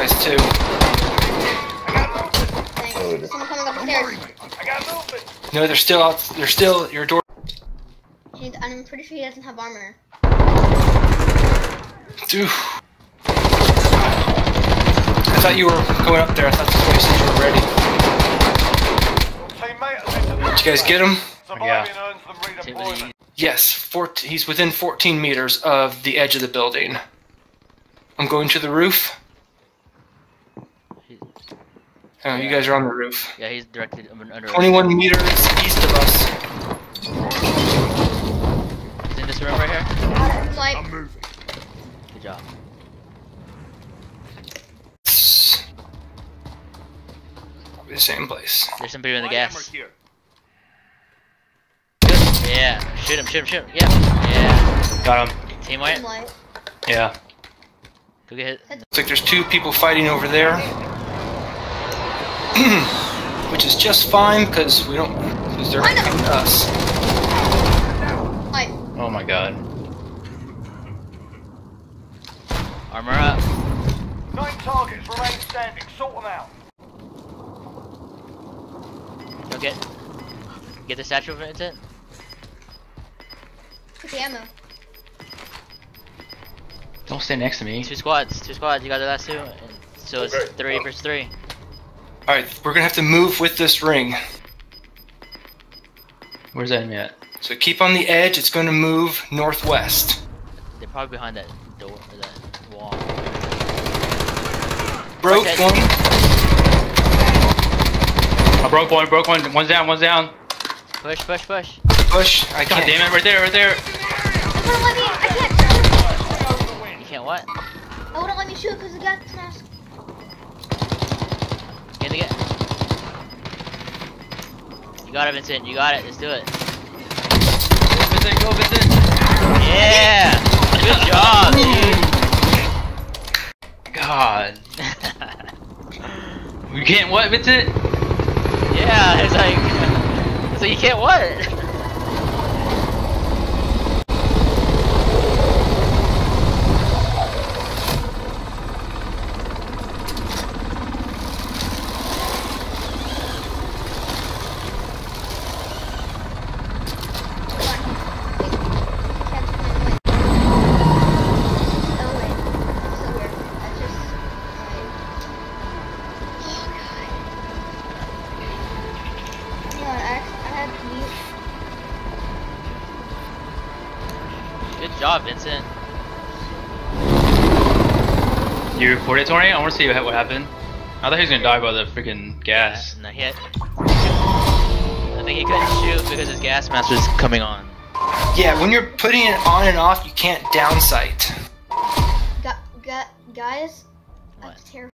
guys too. Thanks. Someone coming up the stairs. I got movement. No, they're still out. They're still your door. He- I'm pretty sure he doesn't have armor. Dude. I thought you were going up there. I thought that's why you said you were ready. Teammate has entered the Did you guys get him? Yeah. earns them redeployment. Yes. 14, he's within 14 meters of the edge of the building. I'm going to the roof. Oh, you guys are on the roof. Yeah, he's directed under. under 21 meters east of us. He's in this room right here. I'm like, Good job. Probably the same place. There's some people in the Light ammo gas. here. Yeah, shoot him, shoot him, shoot him. Yeah, yeah. Got him. Team I'm white. Yeah. Go get hit. Looks like there's two people fighting over there. Which is just fine because we don't. Because they're I know. hitting us. like, Oh my god. Armor up. Nine targets remain standing. Sort them out. Go get. Get the statue of Vincent. get the ammo. Don't stay next to me. Two squads. Two squads. You got the last two. And so it's Okay. three versus three. Alright, we're gonna have to move with this ring. Where's that enemy at? So keep on the edge, it's gonna move northwest. They're probably behind that door or that wall. Broke Okay. one. I broke one, broke one. One's down, one's down. Push, push, push. Push. I can't. damn it, right there, right there. It wouldn't let me, I can't, You can't what? it wouldn't let me shoot because the gas mask. Get in the get. You got it, Vincent. You got it. Let's do it. Vincent, go, Vincent. Yeah. Good job, dude. God. You can't what, Vincent? Yeah, it's like, like you can't what? Job, Vincent. You recorded, Tony? I want to see what what happened. I thought he was gonna die by the freaking gas. No, he had. I think he couldn't shoot because his gas mask was coming on. Yeah, when you're putting it on and off, you can't down downsight. Guys, What? that's terrible.